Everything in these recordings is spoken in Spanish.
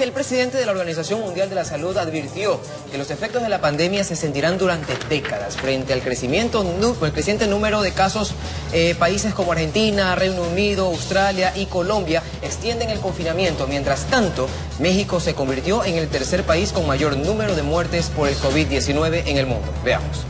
el presidente de la Organización Mundial de la Salud advirtió que los efectos de la pandemia se sentirán durante décadas frente al crecimiento, el creciente número de casos. Eh, países como Argentina, Reino Unido, Australia y Colombia extienden el confinamiento. Mientras tanto, México se convirtió en el tercer país con mayor número de muertes por el COVID-19 en el mundo. Veamos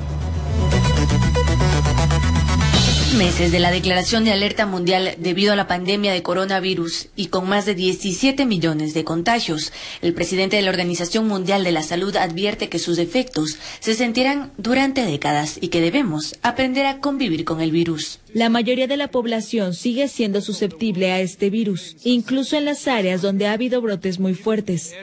meses de la declaración de alerta mundial debido a la pandemia de coronavirus y con más de 17 millones de contagios, el presidente de la Organización Mundial de la Salud advierte que sus efectos se sentirán durante décadas y que debemos aprender a convivir con el virus. La mayoría de la población sigue siendo susceptible a este virus, incluso en las áreas donde ha habido brotes muy fuertes.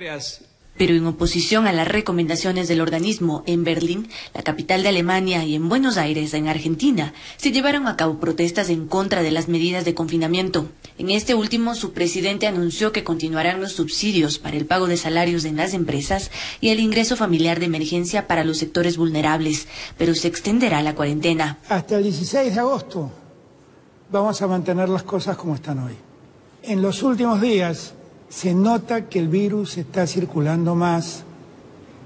Pero en oposición a las recomendaciones del organismo, en Berlín, la capital de Alemania, y en Buenos Aires, en Argentina, se llevaron a cabo protestas en contra de las medidas de confinamiento. En este último, su presidente anunció que continuarán los subsidios para el pago de salarios en las empresas y el ingreso familiar de emergencia para los sectores vulnerables, pero se extenderá la cuarentena. Hasta el 16 de agosto vamos a mantener las cosas como están hoy. En los últimos días se nota que el virus está circulando más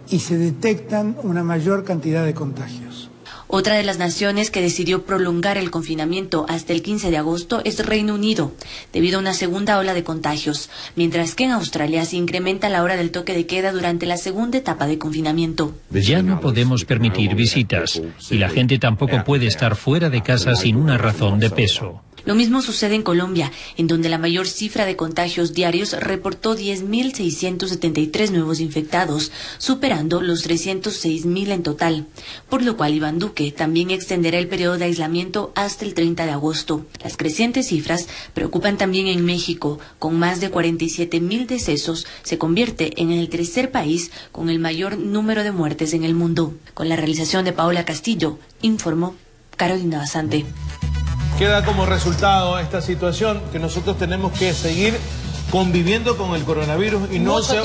y se detectan una mayor cantidad de contagios. Otra de las naciones que decidió prolongar el confinamiento hasta el 15 de agosto es Reino Unido, debido a una segunda ola de contagios, mientras que en Australia se incrementa la hora del toque de queda durante la segunda etapa de confinamiento. Ya no podemos permitir visitas y la gente tampoco puede estar fuera de casa sin una razón de peso. Lo mismo sucede en Colombia, en donde la mayor cifra de contagios diarios reportó 10.673 nuevos infectados, superando los 306.000 en total, por lo cual Iván Duque también extenderá el periodo de aislamiento hasta el 30 de agosto. Las crecientes cifras preocupan también en México, con más de 47.000 decesos, se convierte en el tercer país con el mayor número de muertes en el mundo. Con la realización de Paola Castillo, informó Carolina Basante queda como resultado esta situación que nosotros tenemos que seguir conviviendo con el coronavirus y no se...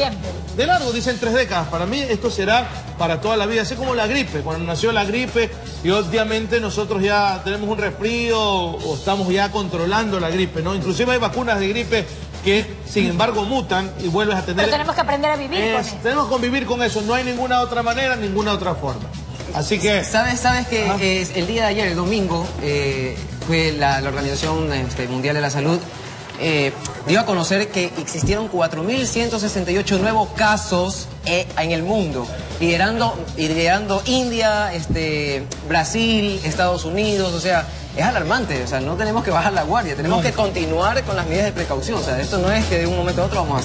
De largo, dicen tres décadas. Para mí esto será para toda la vida, así como la gripe. Cuando nació la gripe y obviamente nosotros ya tenemos un resfrío o estamos ya controlando la gripe, ¿no? Inclusive hay vacunas de gripe que sin embargo mutan y vuelves a tener... Pero tenemos que aprender a vivir con eso. Tenemos que convivir con eso, no hay ninguna otra manera, ninguna otra forma. Así que... ¿Sabes, sabes que el día de ayer, el domingo, eh, fue la, Organización este, Mundial de la Salud eh, dio a conocer que existieron 4.168 nuevos casos eh, en el mundo, liderando, liderando India, este, Brasil, Estados Unidos, o sea, es alarmante, o sea, no tenemos que bajar la guardia, tenemos que continuar con las medidas de precaución, o sea, esto no es que de un momento a otro vamos a hacer.